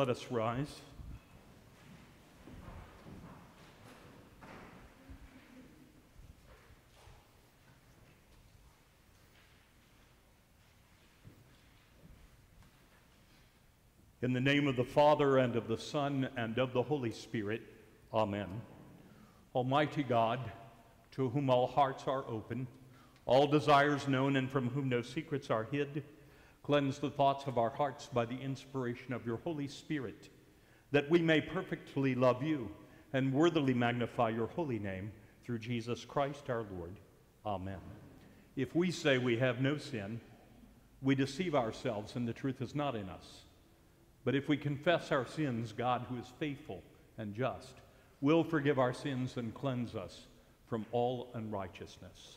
Let us rise. In the name of the Father, and of the Son, and of the Holy Spirit, Amen. Almighty God, to whom all hearts are open, all desires known, and from whom no secrets are hid, cleanse the thoughts of our hearts by the inspiration of your Holy Spirit, that we may perfectly love you and worthily magnify your holy name through Jesus Christ our Lord. Amen. If we say we have no sin, we deceive ourselves and the truth is not in us. But if we confess our sins, God, who is faithful and just, will forgive our sins and cleanse us from all unrighteousness.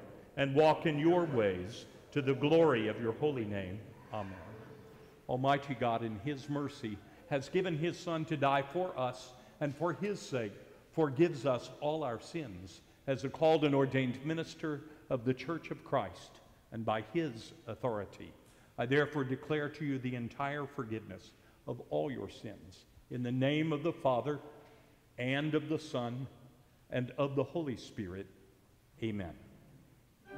and walk in your ways to the glory of your holy name. Amen. Almighty God, in his mercy, has given his Son to die for us, and for his sake forgives us all our sins. As a called and ordained minister of the Church of Christ, and by his authority, I therefore declare to you the entire forgiveness of all your sins. In the name of the Father, and of the Son, and of the Holy Spirit. Amen.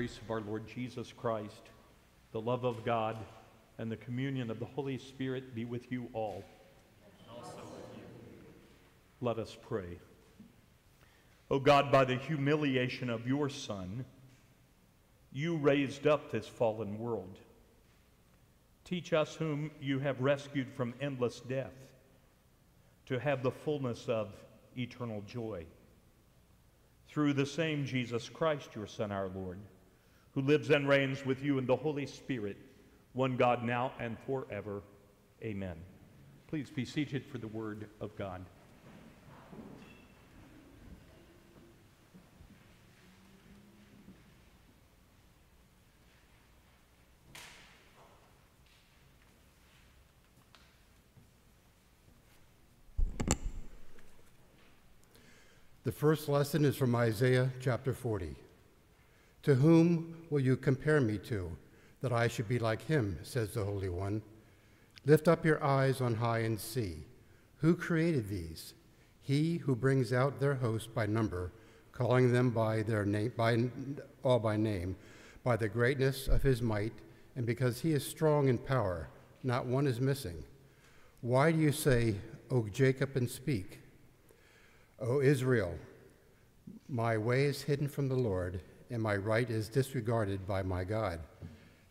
grace of our Lord Jesus Christ, the love of God, and the communion of the Holy Spirit be with you all. Also with you. Let us pray. O God, by the humiliation of your Son, you raised up this fallen world. Teach us whom you have rescued from endless death to have the fullness of eternal joy. Through the same Jesus Christ, your Son, our Lord, who lives and reigns with you in the Holy Spirit, one God now and forever. Amen. Please be seated for the word of God. The first lesson is from Isaiah chapter 40. To whom will you compare me to, that I should be like him, says the Holy One? Lift up your eyes on high and see. Who created these? He who brings out their host by number, calling them by their name, by, all by name, by the greatness of his might, and because he is strong in power, not one is missing. Why do you say, O Jacob, and speak? O Israel, my way is hidden from the Lord, and my right is disregarded by my God.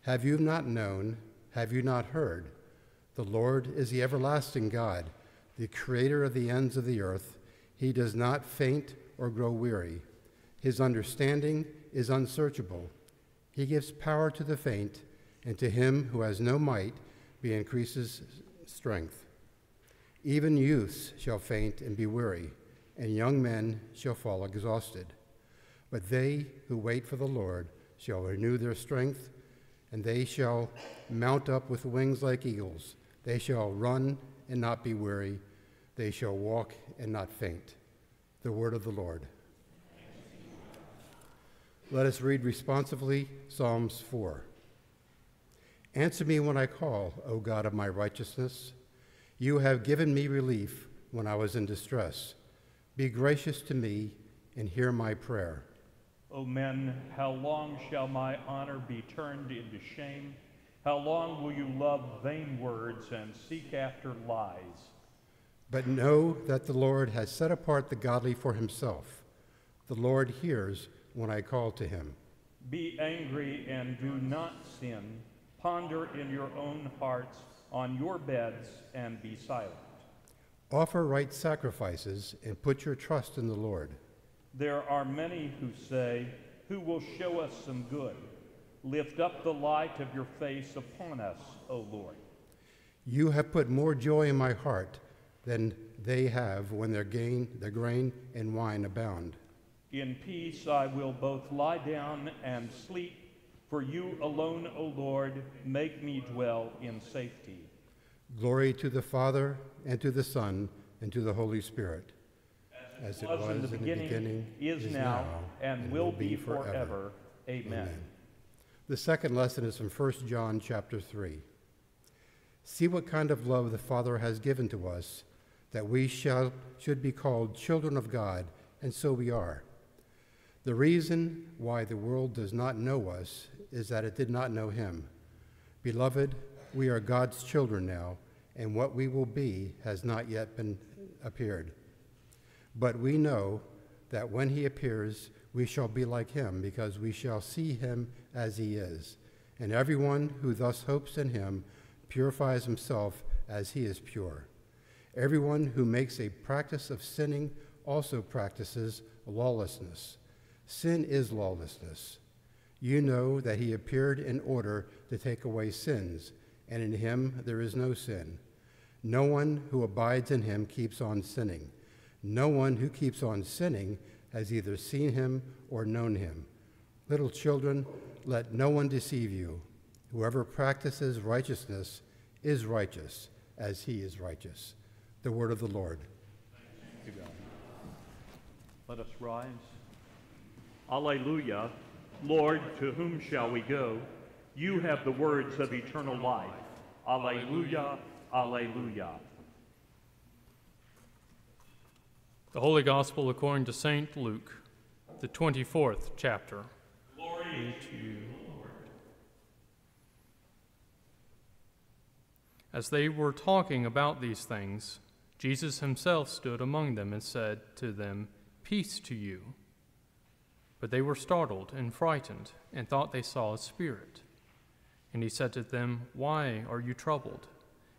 Have you not known? Have you not heard? The Lord is the everlasting God, the creator of the ends of the earth. He does not faint or grow weary. His understanding is unsearchable. He gives power to the faint, and to him who has no might, he increases strength. Even youths shall faint and be weary and young men shall fall exhausted. But they who wait for the Lord shall renew their strength, and they shall mount up with wings like eagles. They shall run and not be weary. They shall walk and not faint. The word of the Lord. Let us read responsively Psalms 4. Answer me when I call, O God of my righteousness. You have given me relief when I was in distress. Be gracious to me and hear my prayer. O men, how long shall my honor be turned into shame? How long will you love vain words and seek after lies? But know that the Lord has set apart the godly for himself. The Lord hears when I call to him. Be angry and do not sin. Ponder in your own hearts on your beds and be silent. Offer right sacrifices and put your trust in the Lord. There are many who say, Who will show us some good? Lift up the light of your face upon us, O Lord. You have put more joy in my heart than they have when their, gain, their grain and wine abound. In peace I will both lie down and sleep, for you alone, O Lord, make me dwell in safety. Glory to the Father, and to the Son, and to the Holy Spirit. As it was, in, the, beginning, beginning, is, is now, and, and, will be forever. forever. Amen. Amen. The second lesson is from 1 John chapter 3. See what kind of love the Father has given to us, that we shall, should be called children of God, and so we are. The reason why the world does not know us is that it did not know him. Beloved, we are God's children now, and what we will be has not yet been appeared. But we know that when he appears, we shall be like him, because we shall see him as he is. And everyone who thus hopes in him purifies himself as he is pure. Everyone who makes a practice of sinning also practices lawlessness. Sin is lawlessness. You know that he appeared in order to take away sins and in him there is no sin. No one who abides in him keeps on sinning. No one who keeps on sinning has either seen him or known him. Little children, let no one deceive you. Whoever practices righteousness is righteous, as he is righteous. The word of the Lord. Let us rise. Alleluia. Lord, to whom shall we go? You have the words of eternal life. Alleluia, Alleluia. The Holy Gospel according to St. Luke, the 24th chapter. Glory to you, Lord. As they were talking about these things, Jesus himself stood among them and said to them, Peace to you. But they were startled and frightened and thought they saw a spirit. And he said to them, Why are you troubled?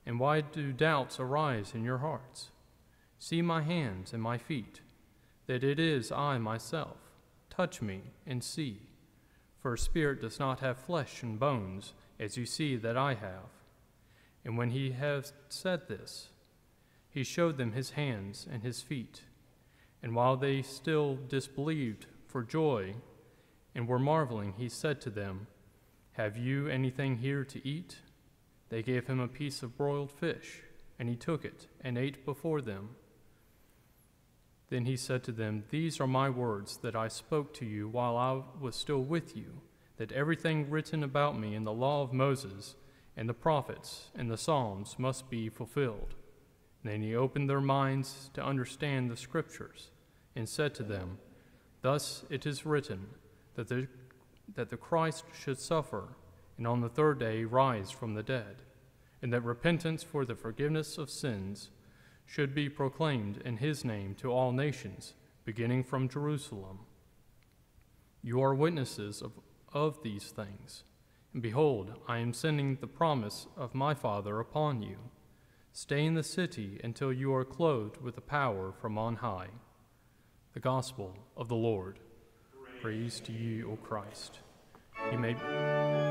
And why do doubts arise in your hearts? See my hands and my feet, that it is I myself. Touch me and see. For a spirit does not have flesh and bones, as you see that I have. And when he had said this, he showed them his hands and his feet. And while they still disbelieved for joy and were marveling, he said to them, Have you anything here to eat? They gave him a piece of broiled fish, and he took it and ate before them. Then he said to them, These are my words that I spoke to you while I was still with you, that everything written about me in the law of Moses and the prophets and the Psalms must be fulfilled. Then he opened their minds to understand the Scriptures, and said to them, Thus it is written that the, that the Christ should suffer, and on the third day rise from the dead, and that repentance for the forgiveness of sins should be proclaimed in his name to all nations, beginning from Jerusalem. You are witnesses of, of these things. And behold, I am sending the promise of my Father upon you. Stay in the city until you are clothed with the power from on high. The Gospel of the Lord. Praise, to you, O Christ. You may.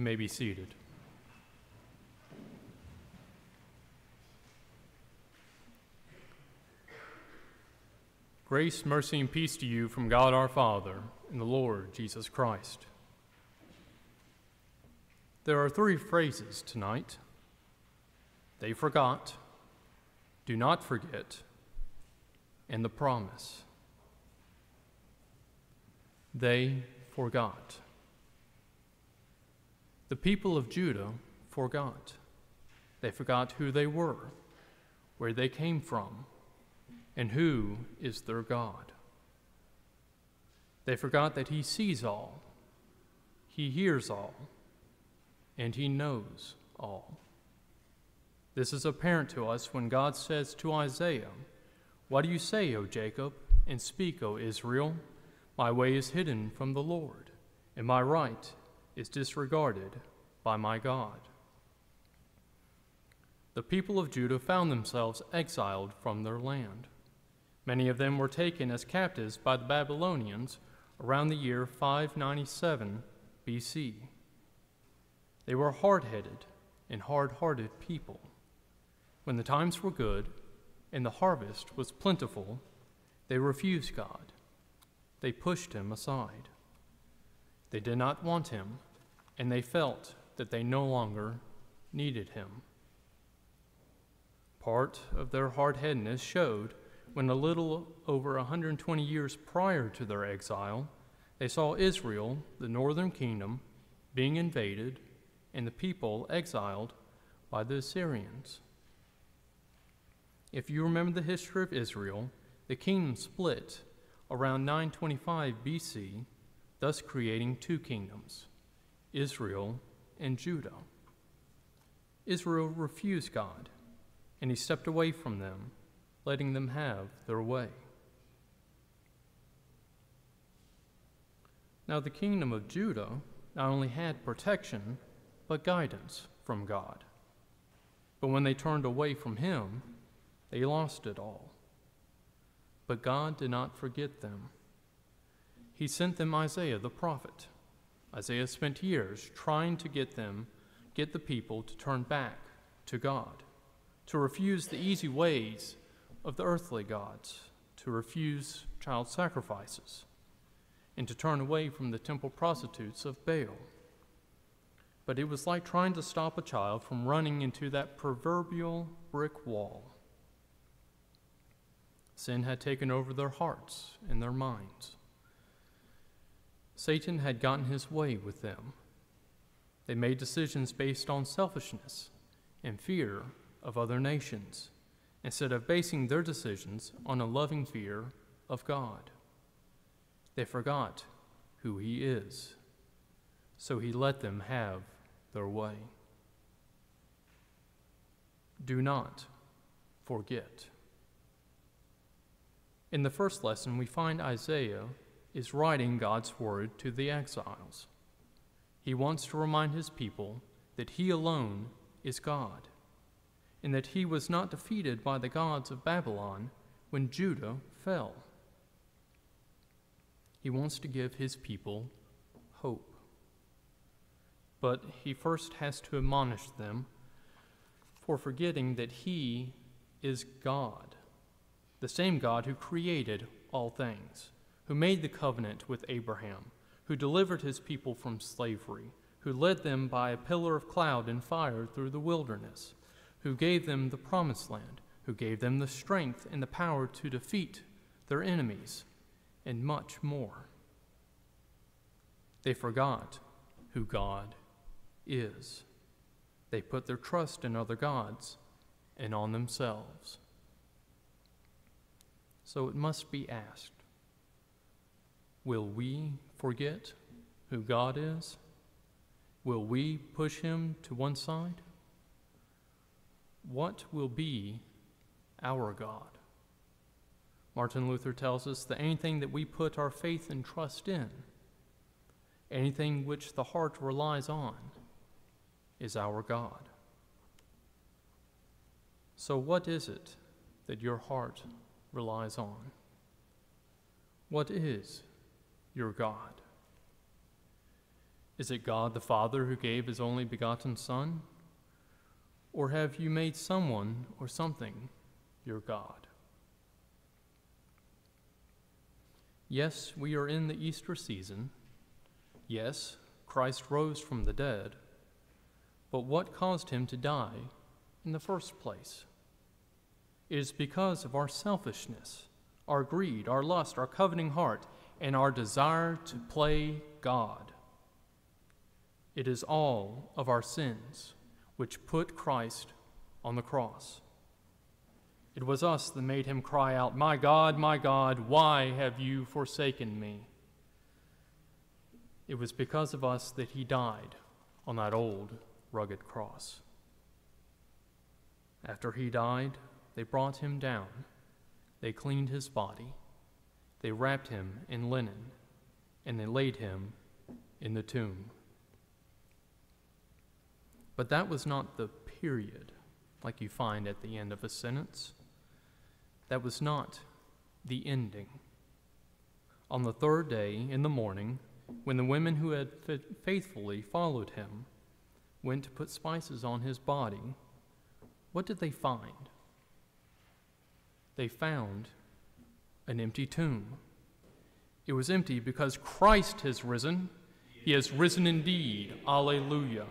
You may be seated. Grace, mercy, and peace to you from God our Father and the Lord Jesus Christ. There are three phrases tonight they forgot, do not forget, and the promise. They forgot. The people of Judah forgot. They forgot who they were, where they came from, and who is their God. They forgot that He sees all, He hears all, and He knows all. This is apparent to us when God says to Isaiah, What do you say, O Jacob? And speak, O Israel. My way is hidden from the Lord, and my right is disregarded by my God. The people of Judah found themselves exiled from their land. Many of them were taken as captives by the Babylonians around the year 597 BC. They were hard headed and hard hearted people. When the times were good and the harvest was plentiful, they refused God. They pushed him aside. They did not want him, and they felt that they no longer needed him. Part of their hard headedness showed when, a little over 120 years prior to their exile, they saw Israel, the northern kingdom, being invaded and the people exiled by the Assyrians. If you remember the history of Israel, the kingdom split around 925 BC, thus creating two kingdoms Israel and Judah. Israel refused God, and he stepped away from them, letting them have their way. Now, the kingdom of Judah not only had protection, but guidance from God. But when they turned away from him, they lost it all. But God did not forget them. He sent them Isaiah the prophet. Isaiah spent years trying to get them, get the people to turn back to God, to refuse the easy ways of the earthly gods, to refuse child sacrifices, and to turn away from the temple prostitutes of Baal. But it was like trying to stop a child from running into that proverbial brick wall. Sin had taken over their hearts and their minds. Satan had gotten his way with them. They made decisions based on selfishness and fear of other nations, instead of basing their decisions on a loving fear of God. They forgot who He is, so He let them have their way. Do not forget. In the first lesson, we find Isaiah is writing God's word to the exiles. He wants to remind his people that he alone is God, and that he was not defeated by the gods of Babylon when Judah fell. He wants to give his people hope. But he first has to admonish them for forgetting that he is God the same God who created all things, who made the covenant with Abraham, who delivered his people from slavery, who led them by a pillar of cloud and fire through the wilderness, who gave them the promised land, who gave them the strength and the power to defeat their enemies, and much more. They forgot who God is. They put their trust in other gods and on themselves. So it must be asked Will we forget who God is? Will we push him to one side? What will be our God? Martin Luther tells us that anything that we put our faith and trust in, anything which the heart relies on, is our God. So, what is it that your heart relies on. What is your God? Is it God the Father who gave his only begotten Son? Or have you made someone or something your God? Yes, we are in the Easter season. Yes, Christ rose from the dead. But what caused him to die in the first place? It is because of our selfishness, our greed, our lust, our coveting heart, and our desire to play God. It is all of our sins which put Christ on the cross. It was us that made him cry out, My God, my God, why have you forsaken me? It was because of us that he died on that old, rugged cross. After he died, they brought him down. They cleaned his body. They wrapped him in linen, and they laid him in the tomb. But that was not the period, like you find at the end of a sentence. That was not the ending. On the third day in the morning, when the women who had faithfully followed him went to put spices on his body, what did they find? they found an empty tomb. It was empty because Christ has risen, He has risen indeed. Alleluia.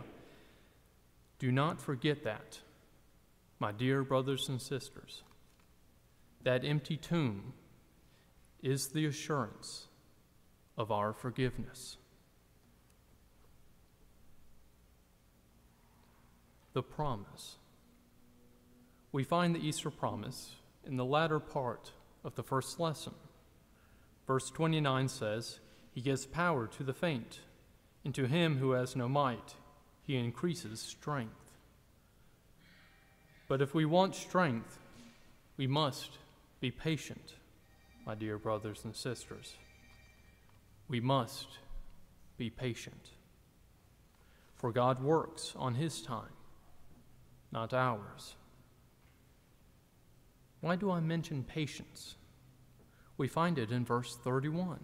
Do not forget that, my dear brothers and sisters. That empty tomb is the assurance of our forgiveness. The promise. We find the Easter promise in the latter part of the first lesson. Verse 29 says, He gives power to the faint, and to him who has no might, He increases strength. But if we want strength, we must be patient, my dear brothers and sisters. We must be patient. For God works on His time, not ours. Why do I mention patience? We find it in verse 31.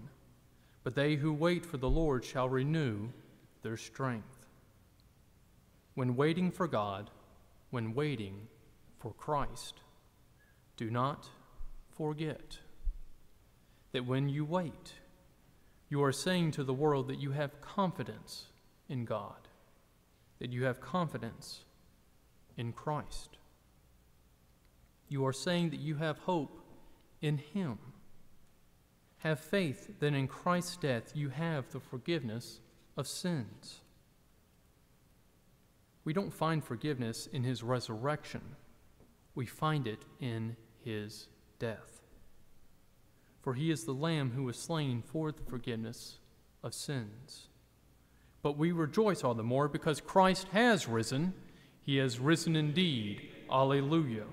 But they who wait for the Lord shall renew their strength. When waiting for God, when waiting for Christ, do not forget that when you wait, you are saying to the world that you have confidence in God, that you have confidence in Christ. You are saying that you have hope in Him. Have faith that in Christ's death you have the forgiveness of sins. We don't find forgiveness in His resurrection, we find it in His death. For He is the Lamb who was slain for the forgiveness of sins. But we rejoice all the more because Christ has risen. He has risen indeed. Alleluia.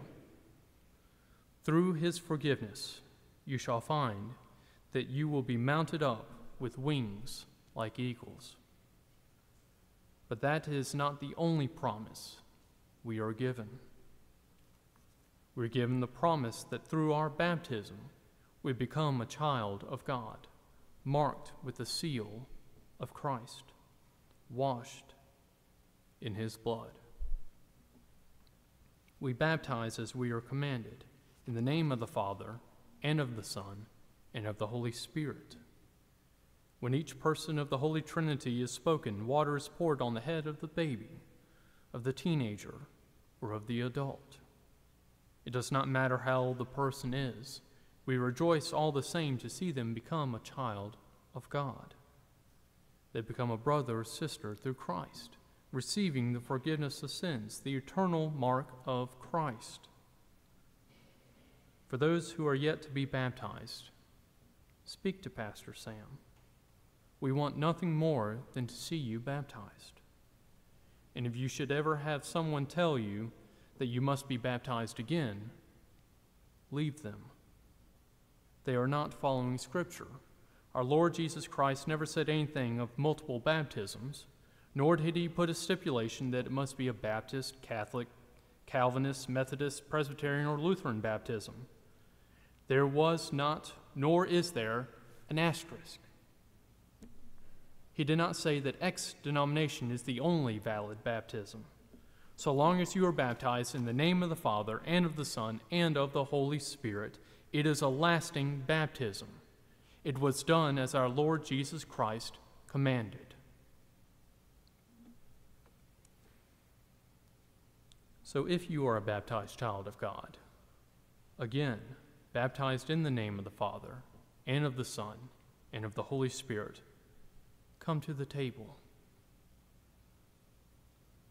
Through his forgiveness, you shall find that you will be mounted up with wings like eagles. But that is not the only promise we are given. We're given the promise that through our baptism, we become a child of God, marked with the seal of Christ, washed in his blood. We baptize as we are commanded in the name of the Father, and of the Son, and of the Holy Spirit. When each person of the Holy Trinity is spoken, water is poured on the head of the baby, of the teenager, or of the adult. It does not matter how old the person is, we rejoice all the same to see them become a child of God. They become a brother or sister through Christ, receiving the forgiveness of sins, the eternal mark of Christ. For those who are yet to be baptized, speak to Pastor Sam. We want nothing more than to see you baptized. And if you should ever have someone tell you that you must be baptized again, leave them. They are not following Scripture. Our Lord Jesus Christ never said anything of multiple baptisms, nor did he put a stipulation that it must be a Baptist, Catholic, Calvinist, Methodist, Presbyterian, or Lutheran baptism. There was not, nor is there, an asterisk. He did not say that X denomination is the only valid baptism. So long as you are baptized in the name of the Father, and of the Son, and of the Holy Spirit, it is a lasting baptism. It was done as our Lord Jesus Christ commanded. So if you are a baptized child of God, again, baptized in the name of the Father, and of the Son, and of the Holy Spirit, come to the table.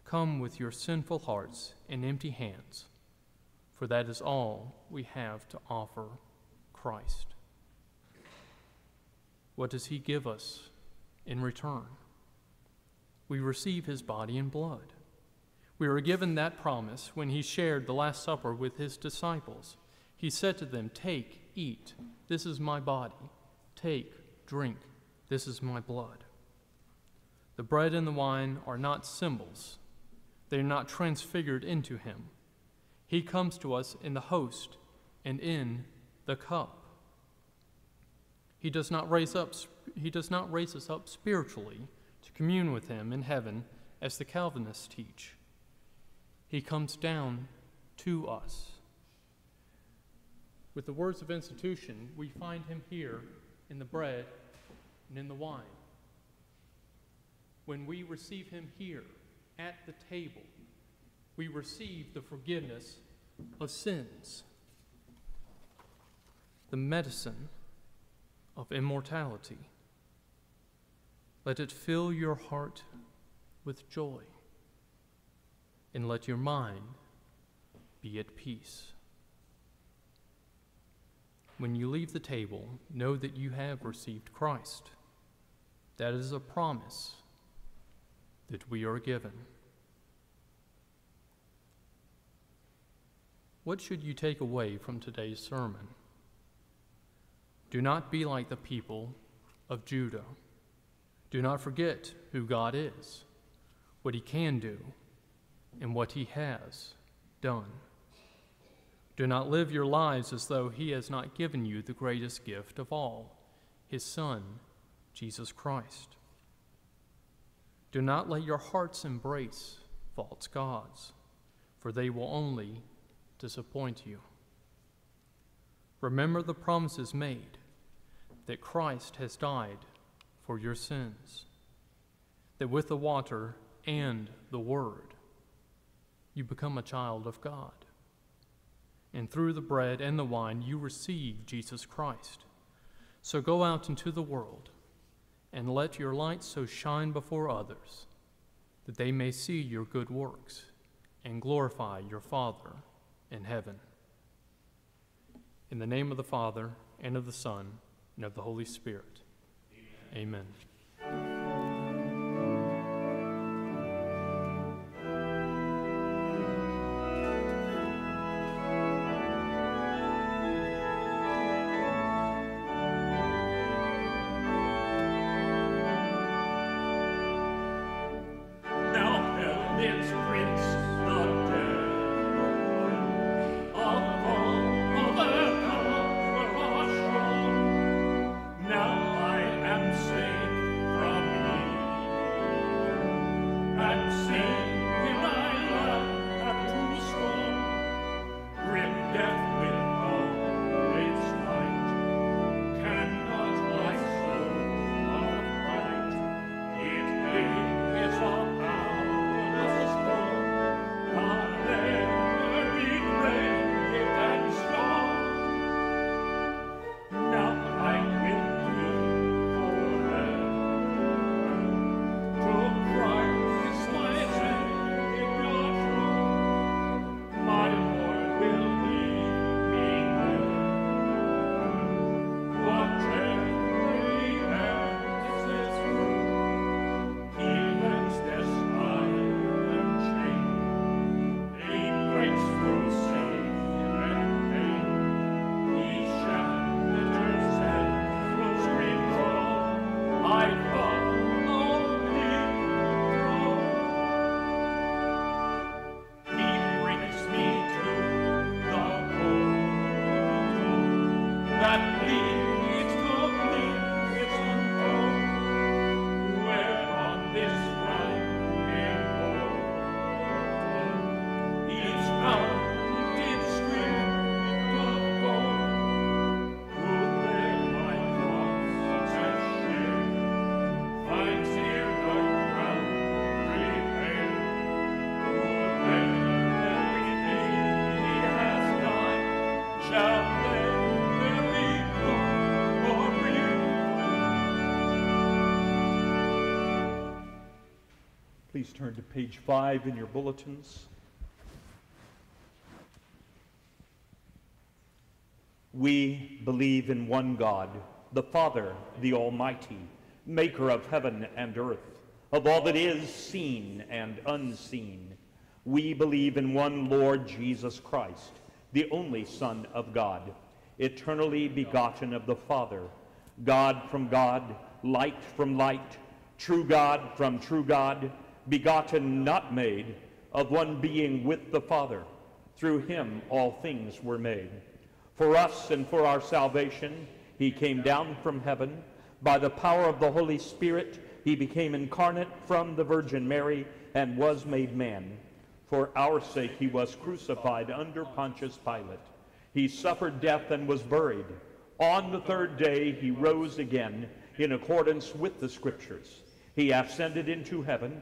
Come with your sinful hearts and empty hands, for that is all we have to offer Christ. What does He give us in return? We receive His body and blood. We are given that promise when He shared the Last Supper with His disciples. He said to them, Take, eat, this is my body. Take, drink, this is my blood. The bread and the wine are not symbols, they are not transfigured into him. He comes to us in the host and in the cup. He does not raise up he does not raise us up spiritually to commune with him in heaven as the Calvinists teach. He comes down to us. With the words of institution, we find him here in the bread and in the wine. when we receive him here at the table, we receive the forgiveness of sins, the medicine of immortality. Let it fill your heart with joy, and let your mind be at peace. When you leave the table, know that you have received Christ. That is a promise that we are given. What should you take away from today's sermon? Do not be like the people of Judah. Do not forget who God is, what He can do, and what He has done. Do not live your lives as though He has not given you the greatest gift of all, His Son, Jesus Christ. Do not let your hearts embrace false gods, for they will only disappoint you. Remember the promises made that Christ has died for your sins, that with the water and the Word you become a child of God. And through the bread and the wine you receive Jesus Christ. So go out into the world and let your light so shine before others that they may see your good works and glorify your Father in heaven. In the name of the Father, and of the Son, and of the Holy Spirit. Amen. Amen. Please turn to page five in your bulletins. We believe in one God, the Father, the Almighty, maker of heaven and earth, of all that is seen and unseen. We believe in one Lord Jesus Christ, the only Son of God, eternally begotten of the Father, God from God, light from light, true God from true God, begotten, not made, of one being with the Father. Through him all things were made. For us and for our salvation, he came down from heaven. By the power of the Holy Spirit, he became incarnate from the Virgin Mary and was made man. For our sake, he was crucified under Pontius Pilate. He suffered death and was buried. On the third day, he rose again in accordance with the Scriptures. He ascended into heaven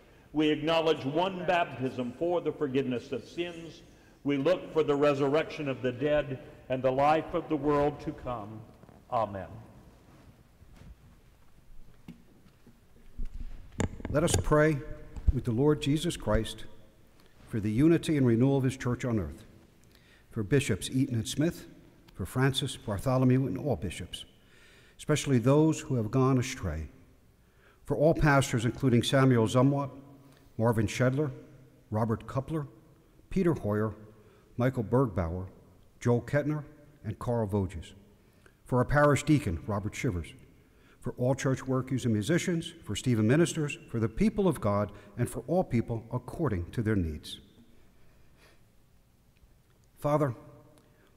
We acknowledge one baptism for the forgiveness of sins. We look for the resurrection of the dead and the life of the world to come. Amen. Let us pray with the Lord Jesus Christ for the unity and renewal of his church on earth, for Bishops Eaton and Smith, for Francis, Bartholomew, and all bishops, especially those who have gone astray, for all pastors, including Samuel Zumwalt, Marvin Shedler, Robert Kupler, Peter Hoyer, Michael Bergbauer, Joel Kettner, and Carl Voges, for our parish deacon, Robert Shivers, for all church workers and musicians, for Stephen ministers, for the people of God, and for all people according to their needs. Father,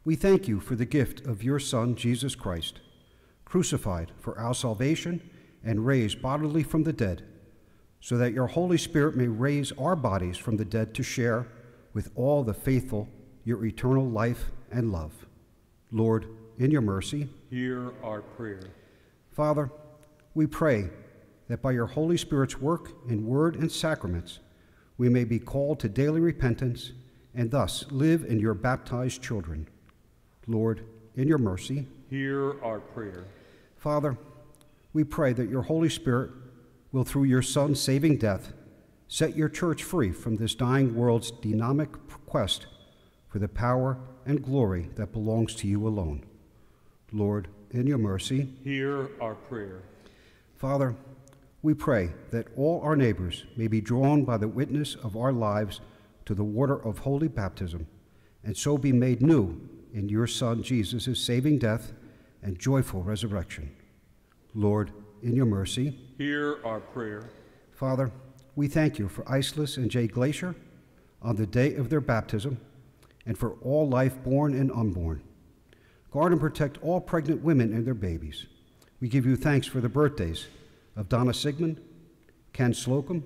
we thank you for the gift of your Son, Jesus Christ, crucified for our salvation and raised bodily from the dead, so that your Holy Spirit may raise our bodies from the dead to share with all the faithful your eternal life and love. Lord, in your mercy, hear our prayer. Father, we pray that by your Holy Spirit's work in word and sacraments, we may be called to daily repentance and thus live in your baptized children. Lord, in your mercy, hear our prayer. Father, we pray that your Holy Spirit will, through your Son's saving death, set your church free from this dying world's dynamic quest for the power and glory that belongs to you alone. Lord, in your mercy, hear our prayer. Father, we pray that all our neighbors may be drawn by the witness of our lives to the water of holy baptism, and so be made new in your Son Jesus' saving death and joyful resurrection. Lord, in your mercy, hear our prayer. Father, we thank you for Iceless and Jay Glacier on the day of their baptism and for all life born and unborn. Guard and protect all pregnant women and their babies. We give you thanks for the birthdays of Donna Sigmund, Ken Slocum,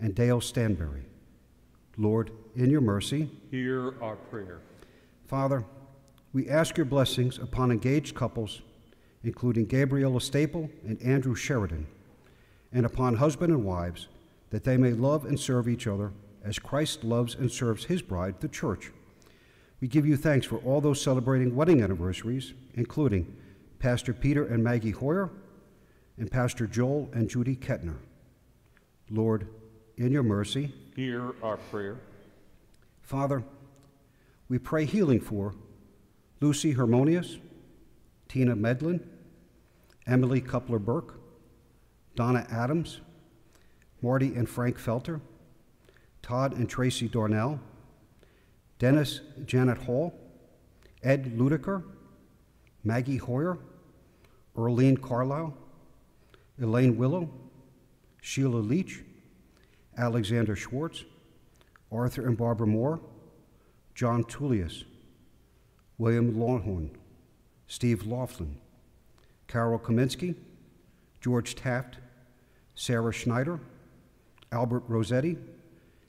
and Dale Stanberry. Lord, in your mercy, hear our prayer. Father, we ask your blessings upon engaged couples, including Gabriella Staple and Andrew Sheridan, and upon husband and wives, that they may love and serve each other as Christ loves and serves his bride, the church. We give you thanks for all those celebrating wedding anniversaries, including Pastor Peter and Maggie Hoyer, and Pastor Joel and Judy Kettner. Lord, in your mercy, hear our prayer. Father, we pray healing for Lucy Harmonious, Tina Medlin, Emily Coupler Burke, Donna Adams, Marty and Frank Felter, Todd and Tracy Dornell, Dennis Janet Hall, Ed Ludiker, Maggie Hoyer, Earlene Carlisle, Elaine Willow, Sheila Leach, Alexander Schwartz, Arthur and Barbara Moore, John Tullius, William Longhorn, Steve Laughlin, Carol Kaminsky, George Taft, Sarah Schneider, Albert Rossetti,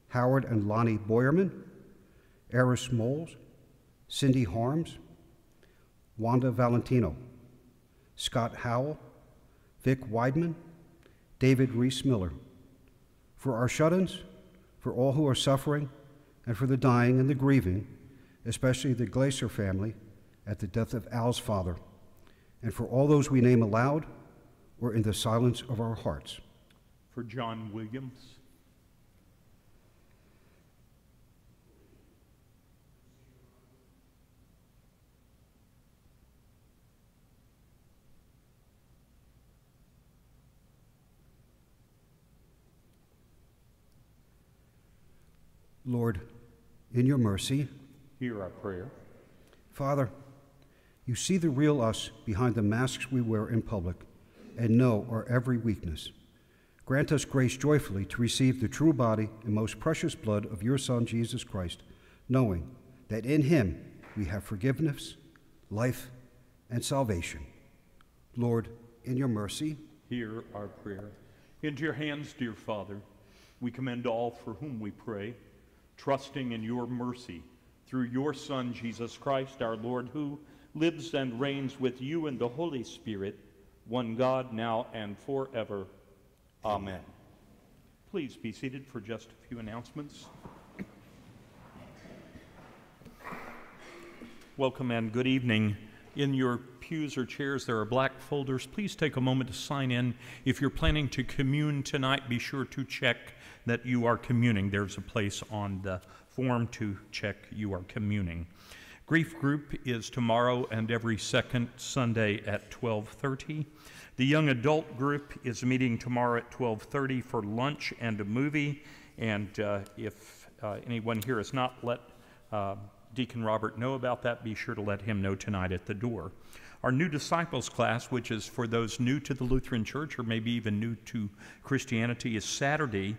Howard and Lonnie Boyerman, Eris Moles, Cindy Harms, Wanda Valentino, Scott Howell, Vic Weidman, David Reese Miller. For our shut ins, for all who are suffering, and for the dying and the grieving, especially the Glacier family at the death of Al's father, and for all those we name aloud or in the silence of our hearts. For John Williams, Lord, in your mercy, hear our prayer. Father, you see the real us behind the masks we wear in public and know our every weakness. Grant us grace joyfully to receive the true body and most precious blood of your Son, Jesus Christ, knowing that in him we have forgiveness, life, and salvation. Lord, in your mercy, Hear our prayer. Into your hands, dear Father, we commend all for whom we pray, trusting in your mercy through your Son, Jesus Christ, our Lord, who lives and reigns with you in the Holy Spirit, one God, now and forever. Amen. Please be seated for just a few announcements. Welcome and good evening. In your pews or chairs, there are black folders. Please take a moment to sign in. If you're planning to commune tonight, be sure to check that you are communing. There's a place on the form to check you are communing. Grief group is tomorrow and every second Sunday at 12:30. The young adult group is meeting tomorrow at 12:30 for lunch and a movie. And uh, if uh, anyone here has not let uh, Deacon Robert know about that, be sure to let him know tonight at the door. Our new disciples class, which is for those new to the Lutheran Church or maybe even new to Christianity, is Saturday,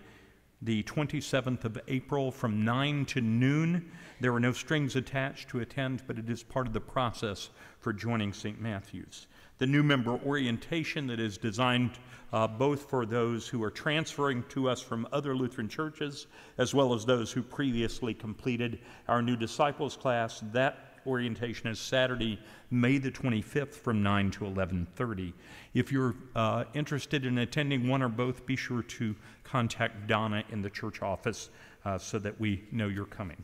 the 27th of April from 9 to noon. There are no strings attached to attend, but it is part of the process for joining St. Matthew's. The new member orientation that is designed uh, both for those who are transferring to us from other Lutheran churches as well as those who previously completed our new disciples class. That orientation is Saturday, May the 25th from 9 to 11:30. If you're uh, interested in attending one or both, be sure to contact Donna in the church office uh, so that we know you're coming.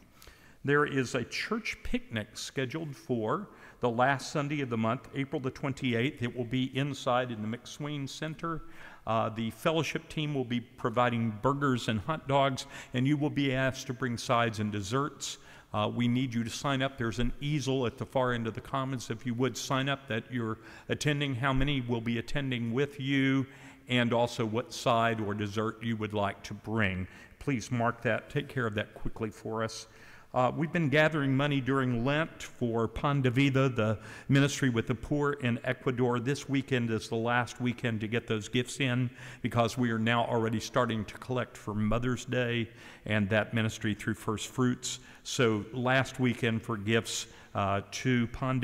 There is a church picnic scheduled for the last Sunday of the month, April the 28th. It will be inside in the McSwain Center. Uh, the fellowship team will be providing burgers and hot dogs, and you will be asked to bring sides and desserts. Uh, we need you to sign up. There's an easel at the far end of the commons. If you would sign up that you're attending, how many will be attending with you, and also what side or dessert you would like to bring. Please mark that. Take care of that quickly for us. Uh, we've been gathering money during Lent for Pan the ministry with the poor in Ecuador. This weekend is the last weekend to get those gifts in because we are now already starting to collect for Mother's Day and that ministry through First Fruits. So, last weekend for gifts uh, to Pan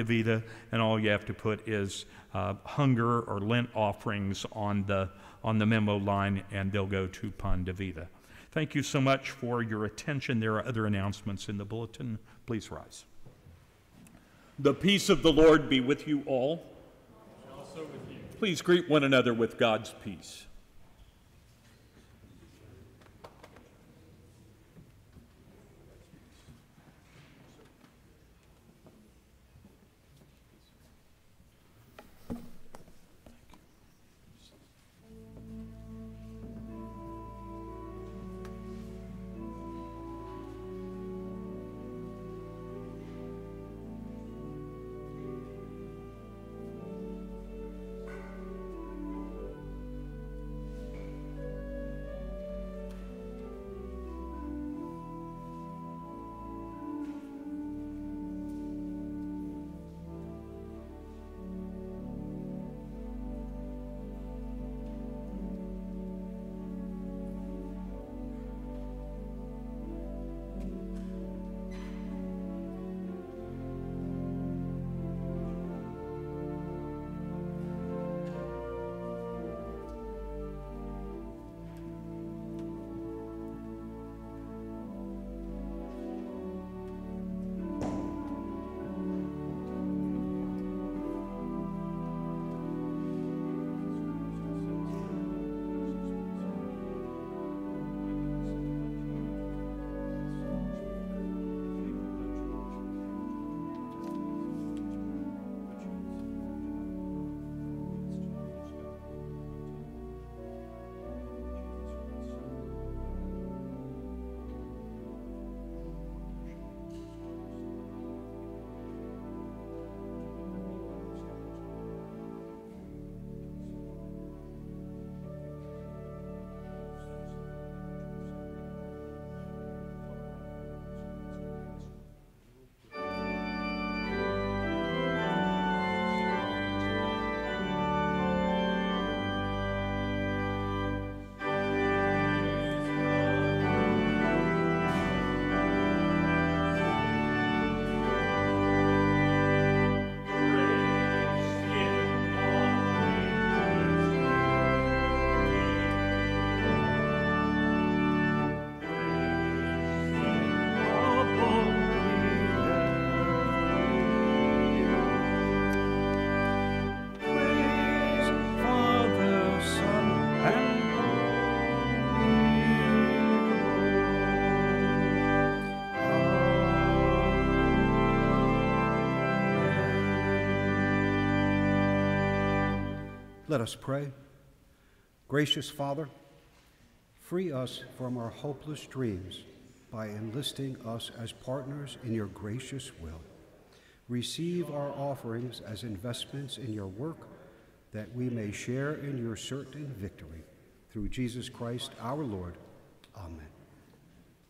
and all you have to put is uh, hunger or Lent offerings on the, on the memo line, and they'll go to Pan. Thank you so much for your attention. There are other announcements in the bulletin. Please rise. The peace of the Lord be with you all. Also with you. Please greet one another with God's peace. Let us pray. Gracious Father, free us from our hopeless dreams by enlisting us as partners in your gracious will. Receive our offerings as investments in your work that we may share in your certain victory. Through Jesus Christ our Lord. Amen.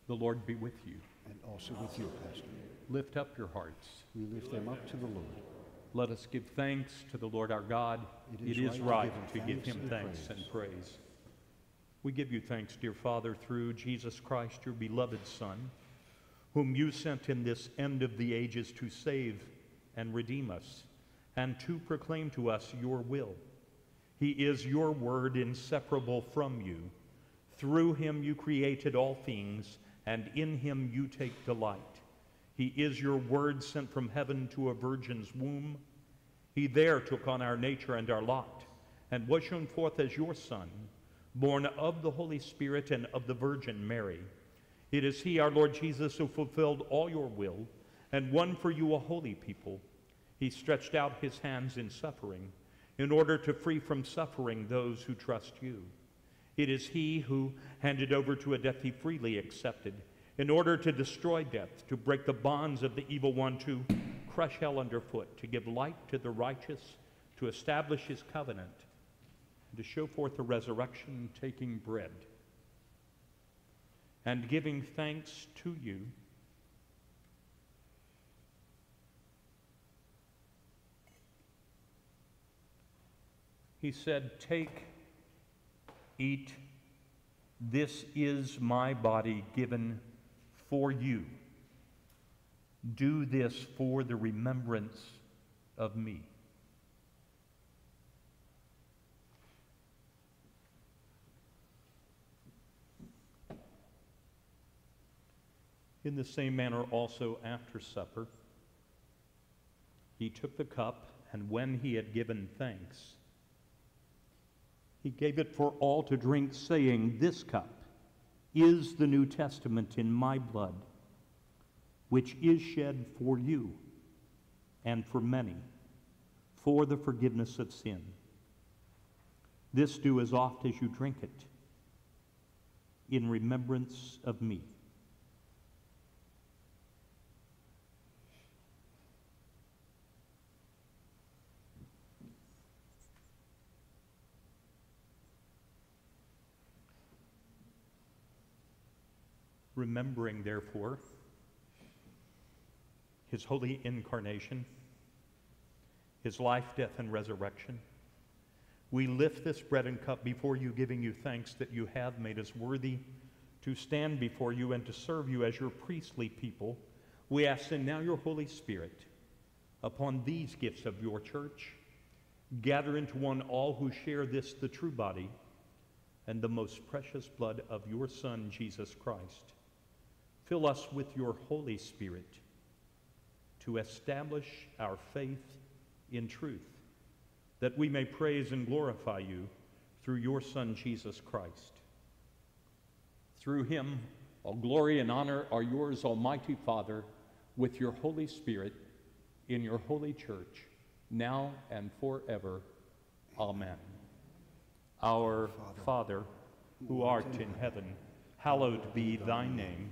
The Lord be with you. And also with you, Pastor. Lift up your hearts. We lift them up to the Lord. Let us give thanks to the Lord our God. It is it is right right to to give him thanks and and praise. We give you thanks, dear Father, through Jesus Christ, your beloved Son, whom you sent in this end of the ages to save and redeem us, and to proclaim to us your will. He is your word inseparable from you. Through him you created all things, and in him you take delight. He is your word sent from heaven to a virgin's womb. He there took on our nature and our lot, and was shown forth as your Son, born of the Holy Spirit and of the Virgin Mary. It is He, our Lord Jesus, who fulfilled all your will and won for you a holy people. He stretched out his hands in suffering in order to free from suffering those who trust you. It is he who handed over to a death he freely accepted in order to destroy death, to break the bonds of the evil one, to crush hell underfoot, to give light to the righteous, to establish his covenant, to show forth the resurrection, taking bread and giving thanks to you. He said, Take, eat, this is my body given for you. Do this for the remembrance of me. In the same manner, also after supper, he took the cup, and when he had given thanks, he gave it for all to drink, saying, This cup is the New Testament in my blood, which is shed for you and for many for the forgiveness of sin. This do as oft as you drink it in remembrance of me. Remembering, therefore, his holy incarnation, his life, death, and resurrection, we lift this bread and cup before you, giving you thanks that you have made us worthy to stand before you and to serve you as your priestly people. We ask, send now your Holy Spirit upon these gifts of your church. Gather into one all who share this, the true body, and the most precious blood of your Son, Jesus Christ. Fill us with your Holy Spirit to establish our faith in truth, that we may praise and glorify you through your Son, Jesus Christ. Through him, all glory and honor are yours, Almighty Father, with your Holy Spirit in your holy church, now and forever. Amen. Our Father, who art in heaven, hallowed be thy name.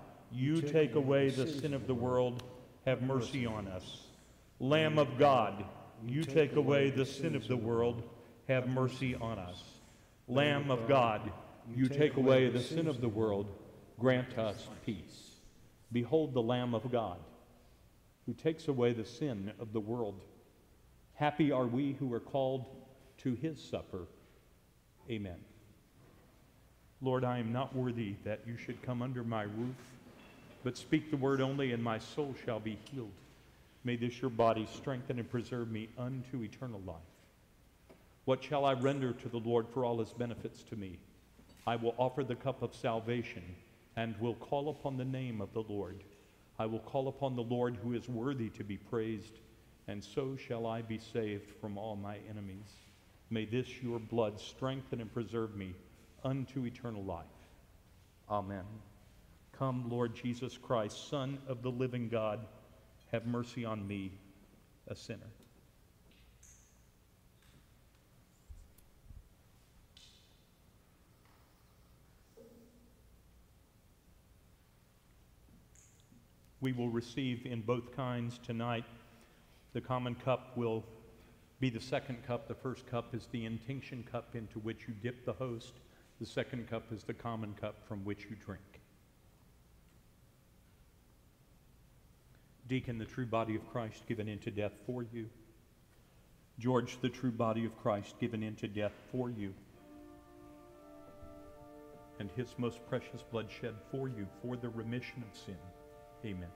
you take away the sin of the world, have mercy on us. Lamb of God, you take away the sin of the world, have mercy on us. Lamb of God, you take away the sin of the world, grant us peace. Behold the Lamb of God, who takes away the sin of the world. Happy are we who are called to his supper. Amen. Lord, I am not worthy that you should come under my roof, but speak the word only, and my soul shall be healed. May this your body strengthen and preserve me unto eternal life. What shall I render to the Lord for all his benefits to me? I will offer the cup of salvation and will call upon the name of the Lord. I will call upon the Lord who is worthy to be praised, and so shall I be saved from all my enemies. May this your blood strengthen and preserve me unto eternal life. Amen. Come, Lord Jesus Christ, Son of the living God, have mercy on me, a sinner. We will receive in both kinds tonight. The common cup will be the second cup. The first cup is the intinction cup into which you dip the host. The second cup is the common cup from which you drink. Deacon, the true body of Christ given into death for you. George, the true body of Christ given into death for you. And his most precious blood shed for you for the remission of sin. Amen.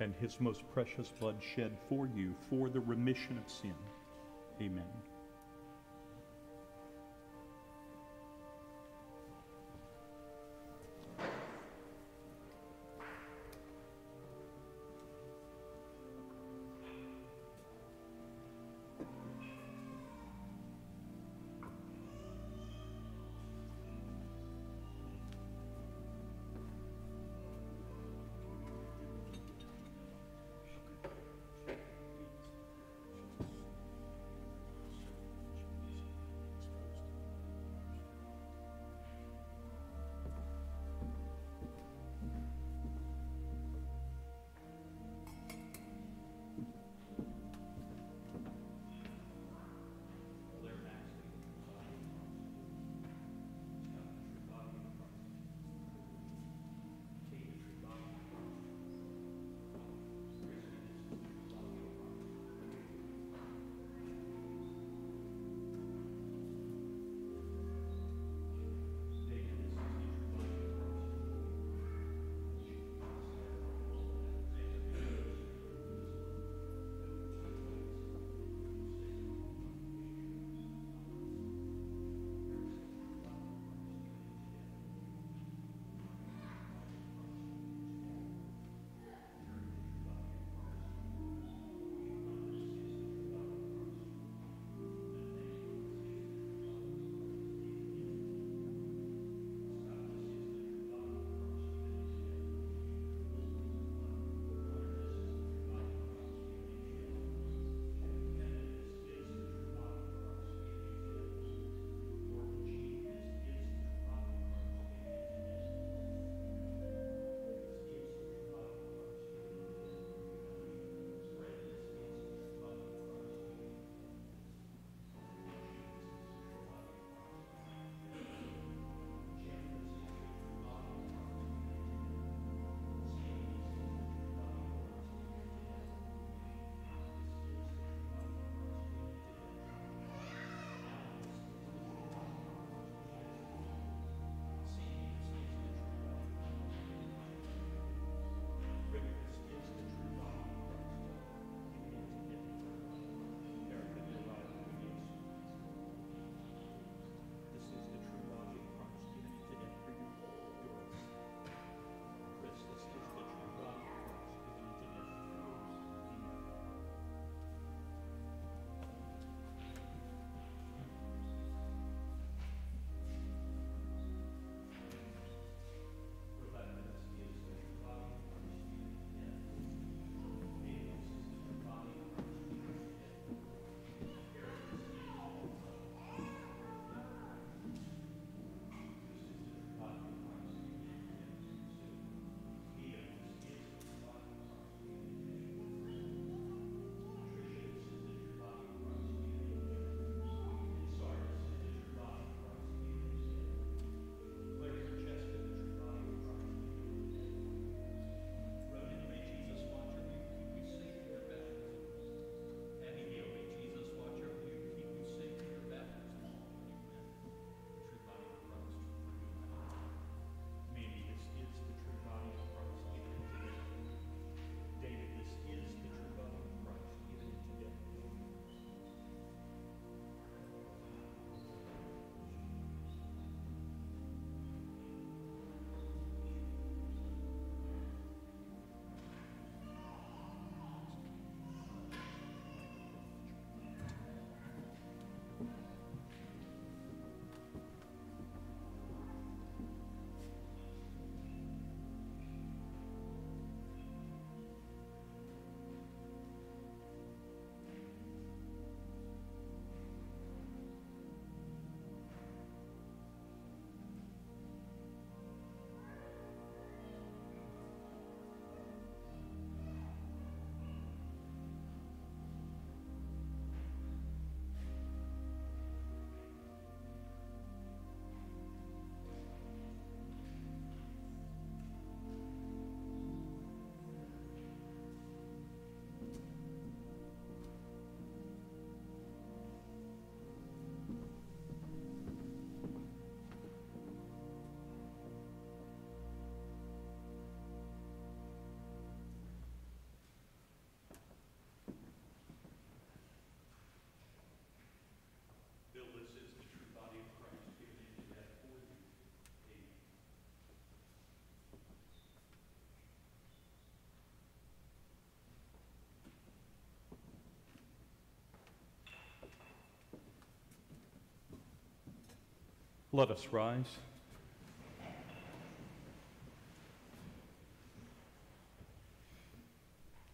And his most precious blood shed for you for the remission of sin. Amen. Let us rise.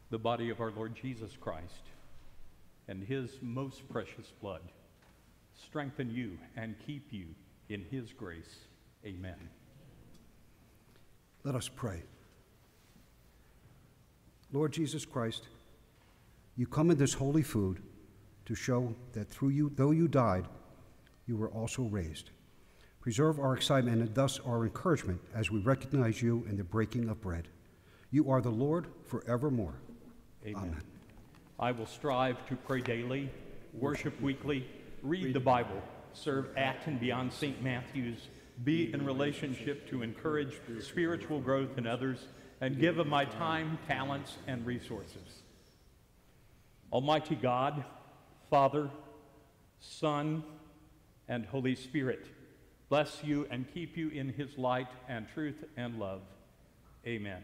The body of our Lord Jesus Christ and his most precious blood strengthen you and keep you in his grace. Amen. Let us pray. Lord Jesus Christ, you come in this holy food to show that through you, though you died, you were also raised. Preserve our excitement and thus our encouragement as we recognize you in the breaking of bread. You are the Lord forevermore. Amen. Amen. I will strive to pray daily, worship weekly, read the Bible, serve at and beyond St. Matthew's, be in relationship to encourage spiritual growth in others, and give of my time, talents, and resources. Almighty God, Father, Son, and Holy Spirit, bless you and keep you in his light and truth and love. Amen.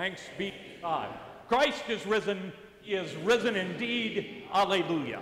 Thanks be to God. Christ is risen. He is risen indeed. Alleluia.